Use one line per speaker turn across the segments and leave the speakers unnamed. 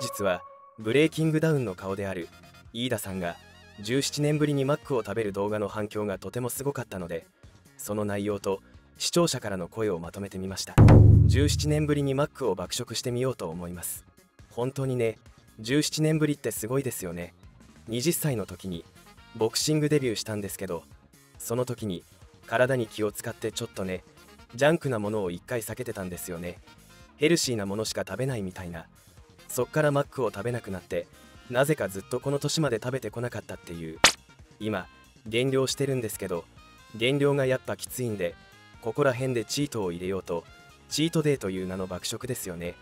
本日はブレイキングダウンの顔である飯田さんが17年ぶりにマックを食べる動画の反響がとてもすごかったのでその内容と視聴者からの声をまとめてみました。17年ぶりにマックを爆食してみようと思います。本当にね17年ぶりってすごいですよね。20歳の時にボクシングデビューしたんですけどその時に体に気を使ってちょっとねジャンクなものを一回避けてたんですよね。ヘルシーなものしか食べないみたいな。そっからマックを食べなくなってなぜかずっとこの年まで食べてこなかったっていう。今減量してるんですけど減量がやっぱきついんでここら辺でチートを入れようとチートデーという名の爆食ですよね。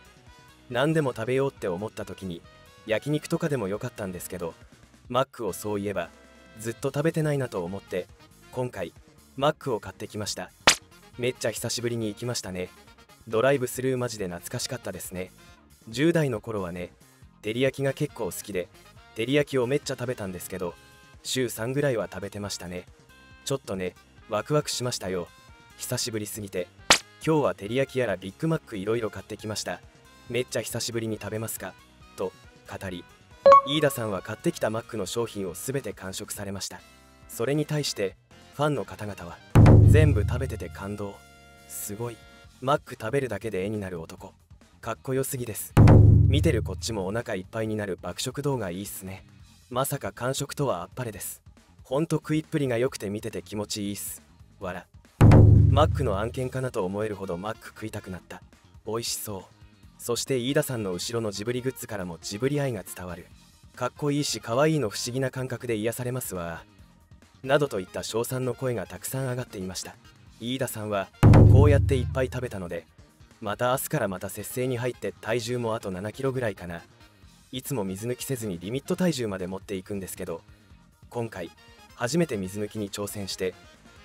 何でも食べようって思った時に焼肉とかでもよかったんですけどマックをそういえばずっと食べてないなと思って今回マックを買ってきました。めっちゃ久しぶりに行きましたね。ドライブスルーマジで懐かしかったですね。10代の頃はね照り焼きが結構好きで照り焼きをめっちゃ食べたんですけど週3ぐらいは食べてましたね。ちょっとねワクワクしましたよ。久しぶりすぎて。今日は照り焼きやらビッグマックいろいろ買ってきました。めっちゃ久しぶりに食べますか？と語り飯田さんは買ってきたマックの商品を全て完食されました。それに対してファンの方々は全部食べてて感動。すごい。マック食べるだけで絵になる男。かっこよすぎです。見てるこっちもお腹いっぱいになる爆食動画いいっすね。まさか完食とはあっぱれです。ほんと食いっぷりが良くて見てて気持ちいいっす。わらマックの案件かなと思えるほどマック食いたくなった。美味しそう。そして飯田さんの後ろのジブリグッズからもジブリ愛が伝わる。かっこいいし可愛いの不思議な感覚で癒されますわ。などといった称賛の声がたくさん上がっていました。飯田さんはこうやっていっぱい食べたのでまた明日からまた節制に入って体重もあと7キロぐらいかな。いつも水抜きせずにリミット体重まで持っていくんですけど今回初めて水抜きに挑戦して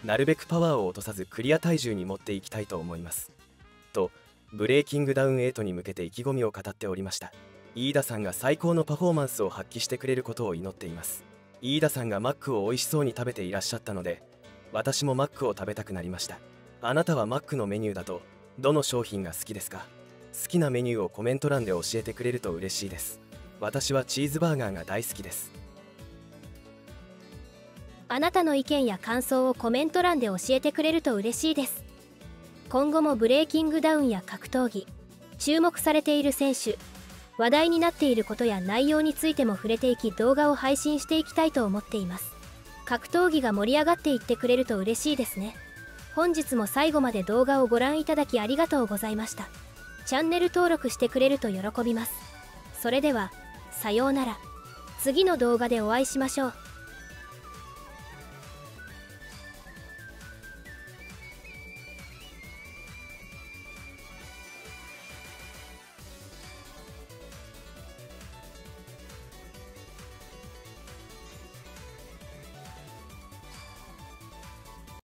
なるべくパワーを落とさずクリア体重に持っていきたいと思います。とブレイキングダウン8に向けて意気込みを語っておりました。飯田さんが最高のパフォーマンスを発揮してくれることを祈っています。飯田さんがマックを美味しそうに食べていらっしゃったので私もマックを食べたくなりました。あなたはマックのメニューだとどの商品が好きですか？好きなメニューをコメント欄で教えてくれると嬉しいです。私はチーズバーガーが大好きです。
あなたの意見や感想をコメント欄で教えてくれると嬉しいです。今後もブレイキングダウンや格闘技注目されている選手話題になっていることや内容についても触れていき動画を配信していきたいと思っています。格闘技が盛り上がっていってくれると嬉しいですね。本日も最後まで動画をご覧いただきありがとうございました。チャンネル登録してくれると喜びます。それではさようなら。次の動画でお会いしましょう。